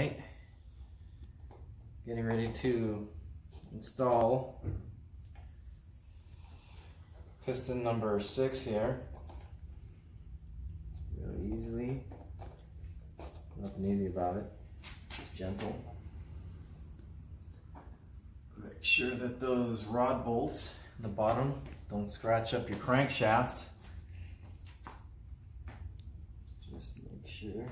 tonight. Getting ready to install piston number six here. Really easily. Nothing easy about it. Just gentle. Make sure that those rod bolts at the bottom don't scratch up your crankshaft. Just make sure.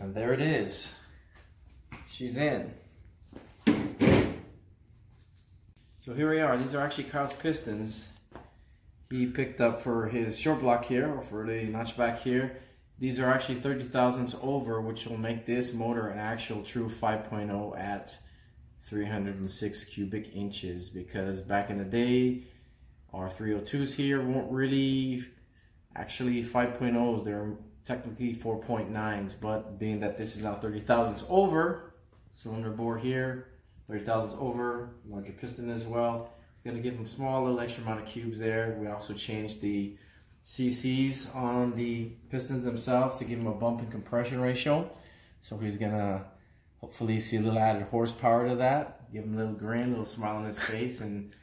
And there it is. She's in. So here we are. These are actually Kyle's pistons. He picked up for his short block here, or for the notchback here. These are actually 30 thousandths over, which will make this motor an actual true 5.0 at 306 cubic inches. Because back in the day, our 302s here weren't really actually 5.0s. They're technically 4.9s, but being that this is now 30 thousandths over, cylinder bore here, 30 thousandths over, larger piston as well. It's gonna give him small little extra amount of cubes there. We also changed the CCs on the pistons themselves to give him a bump in compression ratio. So he's gonna hopefully see a little added horsepower to that, give him a little grin, a little smile on his face, and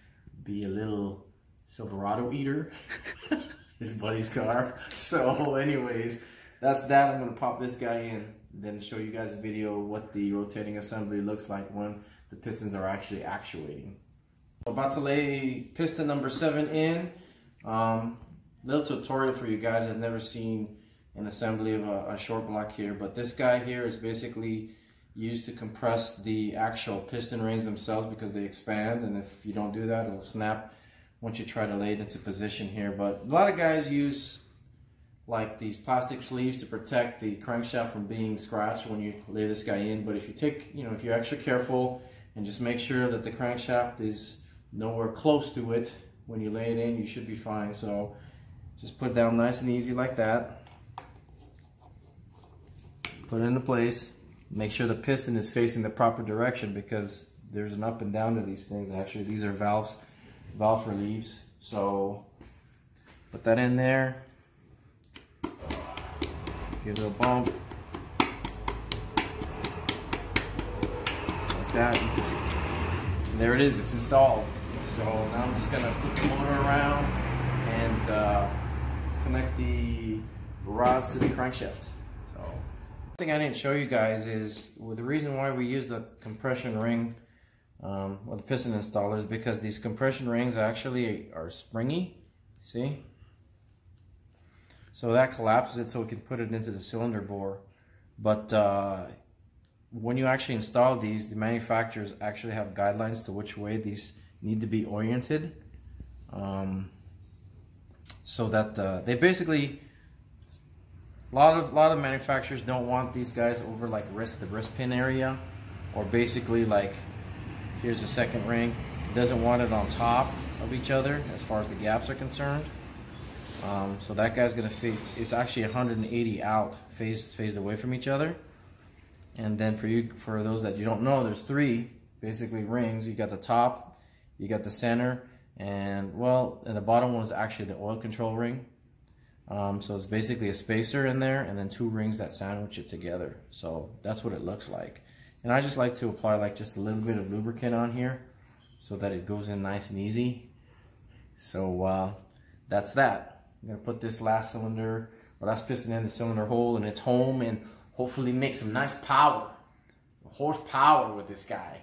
be a little Silverado eater. his buddy's car. So anyways, that's that. I'm gonna pop this guy in, then show you guys a video what the rotating assembly looks like when the pistons are actually actuating. About to lay piston number seven in. Um, little tutorial for you guys I've never seen an assembly of a, a short block here, but this guy here is basically used to compress the actual piston rings themselves because they expand and if you don't do that it'll snap once you try to lay it into position here. But a lot of guys use like these plastic sleeves to protect the crankshaft from being scratched when you lay this guy in. But if you take, you know, if you're extra careful and just make sure that the crankshaft is nowhere close to it when you lay it in, you should be fine. So just put it down nice and easy like that. Put it into place. Make sure the piston is facing the proper direction because there's an up and down to these things. Actually, these are valves valve reliefs. So put that in there. Give it a bump. Like that. You can see. And there it is, it's installed. So now I'm just gonna flip the motor around and uh, connect the rods to the crankshaft. So one thing I didn't show you guys is well, the reason why we use the compression ring um, with piston installers because these compression rings actually are springy. See? So that collapses it so we can put it into the cylinder bore. But uh, when you actually install these, the manufacturers actually have guidelines to which way these need to be oriented. Um, so that uh, they basically a lot of lot of manufacturers don't want these guys over like wrist the wrist pin area or basically like Here's the second ring. Doesn't want it on top of each other as far as the gaps are concerned. Um, so that guy's gonna face, it's actually 180 out, phased, phased away from each other. And then for you, for those that you don't know, there's three basically rings. You got the top, you got the center, and well, and the bottom one is actually the oil control ring. Um, so it's basically a spacer in there and then two rings that sandwich it together. So that's what it looks like. And I just like to apply like just a little bit of lubricant on here so that it goes in nice and easy. So uh, that's that. I'm gonna put this last cylinder or last piston in the cylinder hole and it's home and hopefully make some nice power, horsepower with this guy.